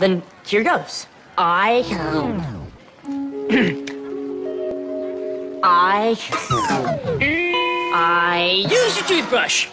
Then here goes. I. I. I use a toothbrush.